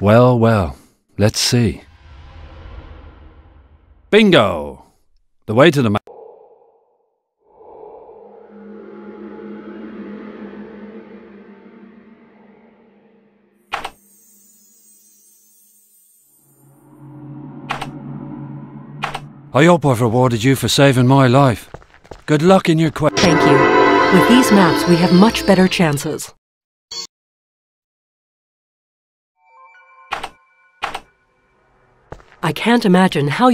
Well, well, let's see. Bingo! The way to the map. I hope I've rewarded you for saving my life. Good luck in your quest. Thank you. With these maps, we have much better chances. I can't imagine how